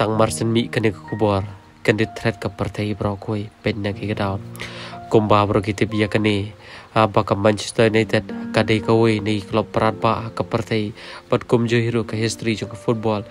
tang marsen mi kene kubor kende threat ka partai bro koi pen na ki down kumba bro ki tibia kene baka Manchester United kadai kawai ni klub peran ba ka partai pat kum jo hero ka history jo football.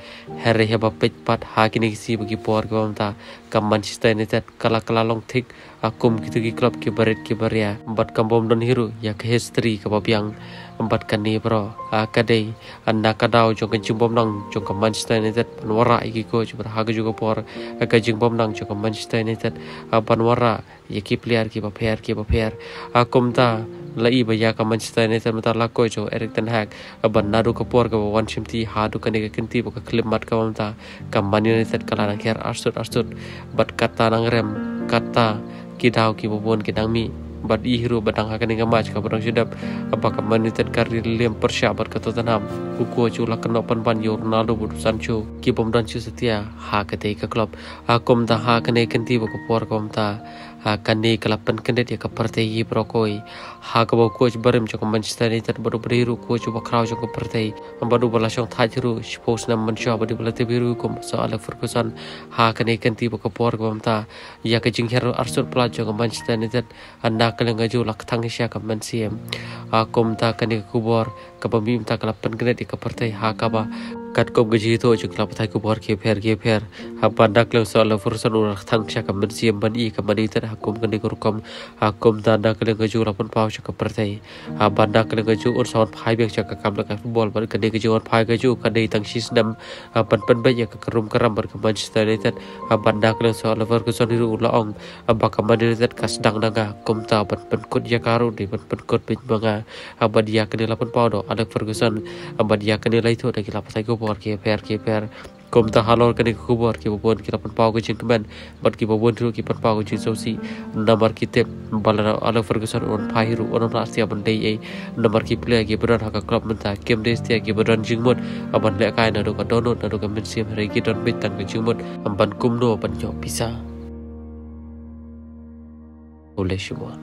Herre heba pet pat ha kini si bagi por ka ta ka Manchester United kala kala long thik akum kitu ki klub ki baret ki baria bat kam bom don hero ya ka history ka babiang empat kani bro kadai anda kadau jo kan bom nang jo ka Manchester United. Panwara iki ko jo berhaga juga por ka bom nang jo ka Manchester United. Panwara ya ki player ki ba player ki ba player akum ta la i baya ka Manchester United mata la ko jo Erik ten Hag. Ban na du ka por ka wan chim ti ha du ka ka kinti ka klip mat ka mata ka Man United nang kher arsut arsut bat kata nang rem kata ki dau ki bobon ki dang mi. Bat i hero batang ha ka ne match ka barang sudap apa ka Man United kari lem ka Tottenham ku ko chu la kan pan pan yo Ronaldo bu Sancho ki bom dan setia ha ka te ka club ha kom ta ha ka ne kinti ka por ka mata kani kalapan kende dia kaparte yi brokoi. Ha ka bo coach barim joko Manchester United baru beriru coach ba kraw joko parte baru bala shong thajru suppose na man sha badi bala biru kom so ala Ferguson ha kani kanti ba ka por ba mta ya ka jing hero arsur pla joko Manchester United anda kala ngaju ka ha ka kalapan kende dia kaparte ha ka ba kat kom gaji to ju klap thai ku bor ke pher ke pher ha pandak le so le fursan ur thang sha kam siam ban i ka mani tar hakum kan gur kom hakum da da kale gaju la pun pau sha ka pertai ha banda kale gaju ur son phai bek sha ka kam la ka football ban kan gaju ur phai gaju kan dei tang sis dam pan pan ba ya ka karam bar ka Manchester United ha banda kale so le fur ku son ru la ong. Ba ka Man United ka sedang danga kom ta ban pan kut ya di ban pan kut bin banga ha ba dia kan la pun pau do Alex Ferguson ba dia kan lai tho da ki la patai ku bor ke per ke per kom ta halor ku bor ke ki lapan pau ke jingmen bat ki bobon tu ki pan pau ke jing sosi namar ki tep balana ala ferguson on pairu on na sia ban dei e namar ki play ki beran haka club menta kem des tia ki beran jingmot aban le kai na do ka dono na do ka men sim re ki don bit tan ke jingmot amban kum no ban jo pisa oleh semua